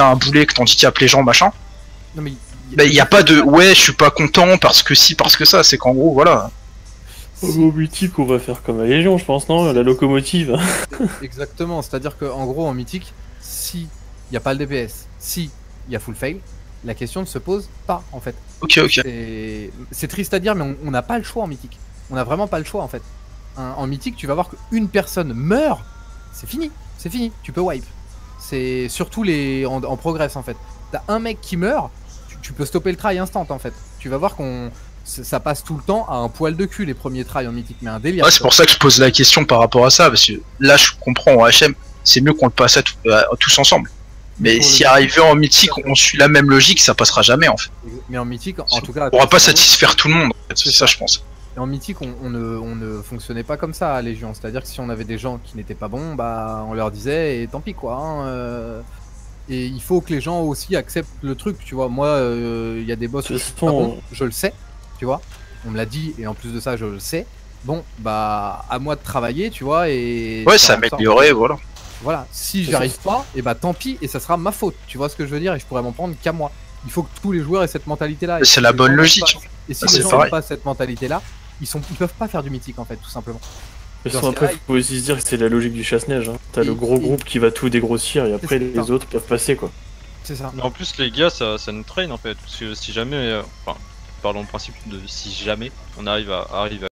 t'as un boulet, que t'handicapes les gens, machin. Non mais. Bah, y a pas de ouais, je suis pas content parce que si, parce que ça. C'est qu'en gros, voilà. Au mythique, on va faire comme la Légion, je pense, non? La locomotive. Exactement, c'est-à-dire qu'en gros, en mythique, si il n'y a pas le DPS, si il y a full fail, la question ne se pose pas en fait. Ok, ok. C'est- triste à dire, mais on- on n'a pas le choix en mythique. On n'a vraiment pas le choix en fait. Hein, en mythique, tu vas voir qu'une personne meurt, c'est fini, c'est fini, tu peux wipe. C'est surtout les en, en progress en fait. T'as un mec qui meurt, tu, tu peux stopper le try instant en fait. Tu vas voir qu'on ça passe tout le temps à un poil de cul les premiers tries en mythique, mais un délire. Ouais, c'est pour ça que je pose la question par rapport à ça, parce que là, je comprends en HM, c'est mieux qu'on le passe à tout- à- tous ensemble. Mais si arrivé en mythique, on suit la même logique, ça passera jamais en fait. Mais en mythique, en tout cas, On pourra pas satisfaire tout le monde. en fait, C'est ça, je pense. En mythique, on, on ne, on ne fonctionnait pas comme ça à Légion. C'est-à-dire que si on avait des gens qui n'étaient pas bons, bah on leur disait et tant pis quoi. hein, euh. Et il faut que les gens aussi acceptent le truc, tu vois. Moi, euh, il y a des boss où toute je bon, le sais, tu vois. On me l'a dit et en plus de ça, je le sais. Bon, bah à moi de travailler, tu vois. Et Ouais, sorte- s'améliorer, voilà. Voilà. Si C'est j'y arrive pas, et bah tant pis et ça sera ma faute. Tu vois ce que je veux dire Et je pourrais m'en prendre qu'à moi. Il faut que tous les joueurs aient cette mentalité-là. Et C'est la bonne logique. pas- Et si Ah, les gens n'ont pas cette mentalité-là, ils sont, ils peuvent pas faire du mythique en fait, tout simplement. De toute après, faut aussi se dire que c'est la logique du chasse-neige. Hein. T'as le gros et- groupe qui va tout dégrossir et après les ça. autres peuvent passer quoi. C'est ça. En plus, les gars, ça, ça nous traîne en fait. Parce que si jamais. euh, Enfin, parlons du principe de si jamais on arrive à, arrive à